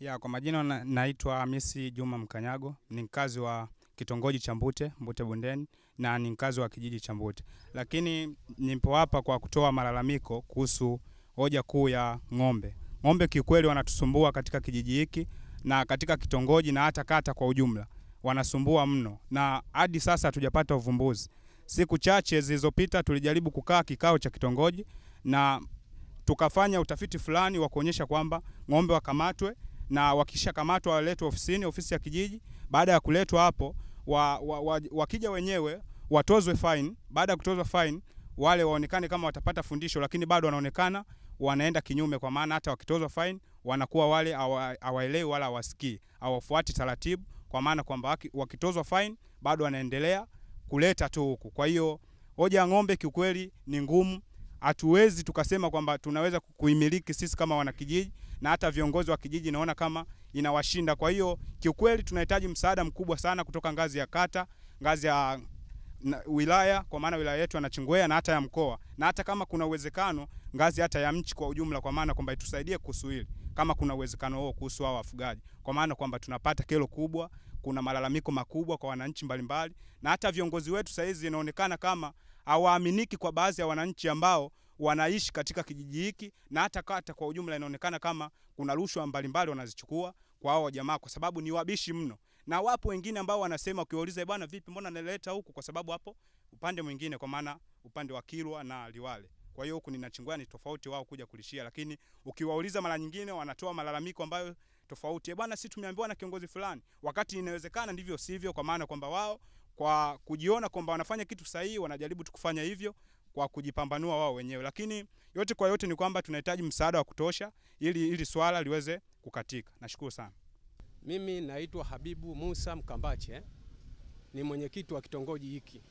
Ya, kwa majina na, naitwa Hamisi Juma Mkanyago, ni mkazi wa kitongoji cha Mbute, Mbute Bondeni na ni mkazi wa kijiji cha Mbute. Lakini nipo hapa kwa kutoa malalamiko kuhusu hoja kuu ya ng'ombe. Ng'ombe kiukweli wanatusumbua katika kijiji hiki na katika kitongoji na hata kata kwa ujumla. Wanasumbua mno na hadi sasa hatujapata uvumbuzi. Siku chache zilizopita tulijaribu kukaa kikao cha kitongoji na tukafanya utafiti fulani wa kuonyesha kwamba ng'ombe wakamatwe na wakishakamatwa waletwe ofisini, ofisi ya kijiji. Baada ya kuletwa hapo wa, wa, wa, wakija wenyewe watozwe fine. Baada ya kutozwa fine, wale waonekane kama watapata fundisho, lakini bado wanaonekana wanaenda kinyume, kwa maana hata wakitozwa fine wanakuwa wale hawaelewi awa, wala hawasikii, hawafuati taratibu, kwa maana kwamba wakitozwa fine bado wanaendelea kuleta tu huku. Kwa hiyo hoja ya ng'ombe kiukweli ni ngumu hatuwezi tukasema kwamba tunaweza kuimiliki sisi kama wanakijiji, na hata viongozi wa kijiji naona kama inawashinda. Kwa hiyo kiukweli tunahitaji msaada mkubwa sana kutoka ngazi ya kata, ngazi ya na, wilaya, kwa maana wilaya yetu ya Nachingwea na hata ya mkoa, na hata kama kuna uwezekano ngazi hata ya nchi kwa ujumla, kwa maana kwamba itusaidie kuhusu hili, kama kuna uwezekano huo kuhusu hao wafugaji, kwa maana kwamba tunapata kero kubwa, kuna malalamiko makubwa kwa wananchi mbalimbali, na hata viongozi wetu saizi inaonekana kama hawaaminiki kwa baadhi ya wananchi ambao wanaishi katika kijiji hiki na hata kata kwa ujumla, inaonekana kama kuna rushwa mbalimbali wanazichukua kwa hao jamaa, kwa sababu ni wabishi mno, na wapo wengine ambao wanasema, ukiwauliza bwana, vipi, mbona naleta huku? Kwa sababu hapo upande mwingine, kwa maana upande wa Kilwa na Liwale, kwa hiyo huku ni Nachingwea ni tofauti wao kuja kulishia, lakini ukiwauliza mara nyingine wanatoa malalamiko ambayo tofauti, bwana, si tumeambiwa na kiongozi fulani, wakati inawezekana ndivyo sivyo, kwa maana kwamba wao kwa kujiona kwamba wanafanya kitu sahihi wanajaribu tu kufanya hivyo kwa kujipambanua wao wenyewe, lakini yote kwa yote ni kwamba tunahitaji msaada wa kutosha ili ili swala liweze kukatika. Nashukuru sana. Mimi naitwa Habibu Musa Mkambache, ni mwenyekiti wa kitongoji hiki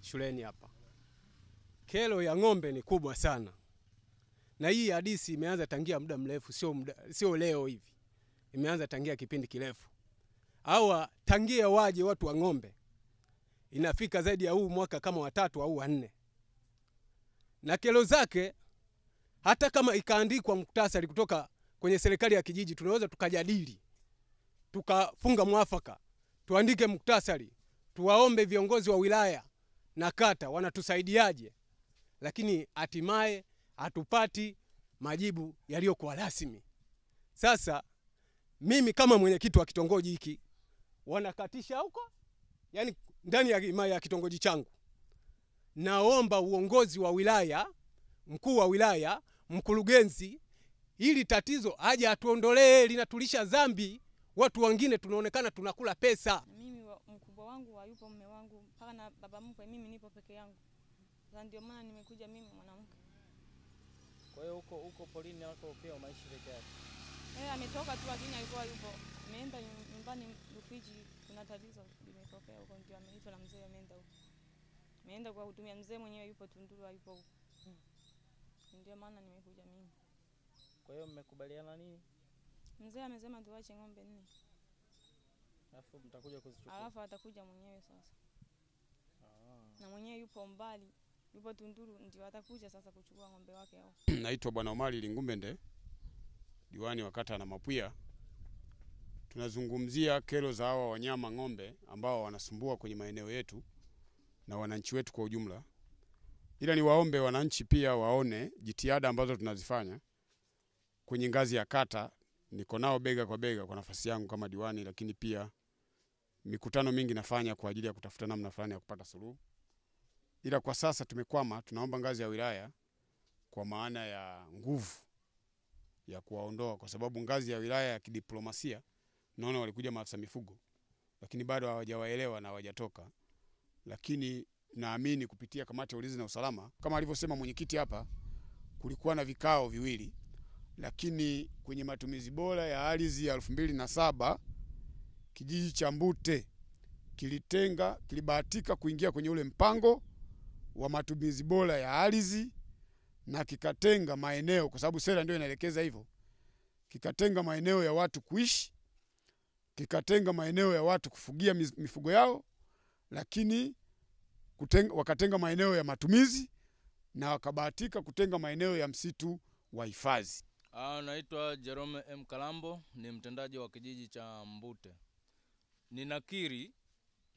shuleni hapa. Kero ya ng'ombe ni kubwa sana, na hii hadisi imeanza tangia muda mrefu, sio muda, sio leo hivi, imeanza tangia kipindi kirefu. Hawa tangia waje watu wa ng'ombe inafika zaidi ya huu mwaka kama watatu au wanne, na kero zake hata kama ikaandikwa muktasari kutoka kwenye serikali ya kijiji, tunaweza tukajadili tukafunga mwafaka, tuandike muktasari, tuwaombe viongozi wa wilaya na kata wanatusaidiaje, lakini hatimaye hatupati majibu yaliyokuwa rasmi. Sasa mimi kama mwenyekiti wa kitongoji hiki wanakatisha huko, yani ndani ya himaya ya kitongoji changu, naomba uongozi wa wilaya, mkuu wa wilaya, mkurugenzi, ili tatizo aje atuondolee, linatulisha zambi. Watu wengine tunaonekana tunakula pesa. Mimi mkubwa wangu hayupo, mume wangu mpaka na baba mkwe, mimi nipo peke yangu. Ndio maana nimekuja mimi mwanamke. Kwa hiyo huko huko polini nako pia umaishi peke yako? Eh, ametoka tu lakini alikuwa yupo. Ameenda nyumbani Rufiji, kuna tatizo limetokea huko, ndio ameitwa na mzee, ameenda huko. Ameenda kwa kutumia mzee mwenyewe yupo Tunduru, hayupo huko. Hmm. Ndio maana nimekuja mimi. Kwa hiyo mmekubaliana nini? Mzee amesema tuache ng'ombe nne. Alafu mtakuja kuzichukua. Alafu atakuja mwenyewe sasa. Ah. Na mwenyewe yupo mbali, yupo Tunduru, ndio atakuja sasa kuchukua ng'ombe wake hao. Naitwa Bwana Omari Lingumbende, diwani wa kata na Mapwia. Tunazungumzia kero za hawa wanyama ng'ombe ambao wanasumbua kwenye maeneo yetu na wananchi wetu kwa ujumla, ila niwaombe wananchi pia waone jitihada ambazo tunazifanya kwenye ngazi ya kata. Niko nao bega kwa bega kwa nafasi yangu kama diwani, lakini pia mikutano mingi nafanya kwa ajili ya kutafuta namna fulani ya kupata suluhu, ila kwa sasa tumekwama. Tunaomba ngazi ya wilaya kwa maana ya nguvu ya kuwaondoa, kwa sababu ngazi ya wilaya ya kidiplomasia naona walikuja maafisa mifugo, lakini bado hawajawaelewa na hawajatoka. Lakini naamini kupitia kamati ya ulinzi na usalama, kama alivyosema mwenyekiti hapa, kulikuwa na vikao viwili, lakini kwenye matumizi bora ya ardhi ya elfu mbili na saba kijiji cha Mbute kilitenga, kilibahatika kuingia kwenye ule mpango wa matumizi bora ya ardhi na kikatenga maeneo, kwa sababu sera ndio inaelekeza hivyo, kikatenga maeneo ya watu kuishi, kikatenga maeneo ya watu kufugia mifugo yao, lakini kutenga, wakatenga maeneo ya matumizi na wakabahatika kutenga maeneo ya msitu wa hifadhi. Ah, naitwa Jerome M Kalambo, ni mtendaji wa kijiji cha Mbute. Ninakiri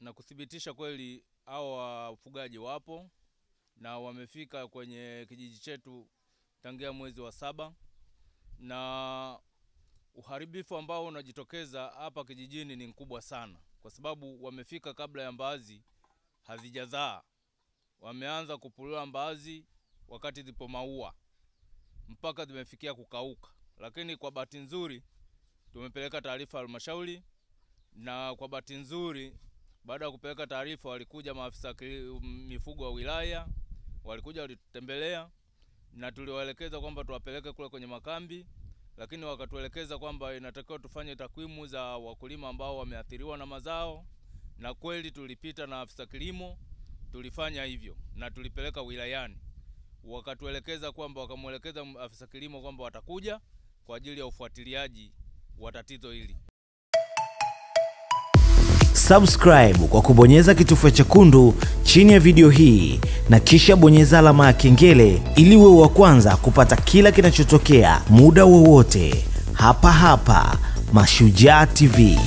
na kuthibitisha kweli hao wafugaji wapo na wamefika kwenye kijiji chetu tangia mwezi wa saba, na uharibifu ambao unajitokeza hapa kijijini ni mkubwa sana, kwa sababu wamefika kabla ya mbaazi hazijazaa. Wameanza kupulula mbaazi wakati zipo maua mpaka zimefikia kukauka, lakini kwa bahati nzuri tumepeleka taarifa halmashauri, na kwa bahati nzuri baada ya kupeleka taarifa walikuja maafisa mifugo wa wilaya, walikuja walitutembelea, na tuliwaelekeza kwamba tuwapeleke kule kwenye makambi, lakini wakatuelekeza kwamba inatakiwa tufanye takwimu za wakulima ambao wameathiriwa na mazao, na kweli tulipita na afisa kilimo, tulifanya hivyo na tulipeleka wilayani wakatuelekeza kwamba wakamwelekeza afisa kilimo kwamba watakuja kwa ajili ya ufuatiliaji wa tatizo hili. Subscribe kwa kubonyeza kitufe chekundu chini ya video hii na kisha bonyeza alama ya kengele ili uwe wa kwanza kupata kila kinachotokea muda wowote hapa hapa Mashujaa TV.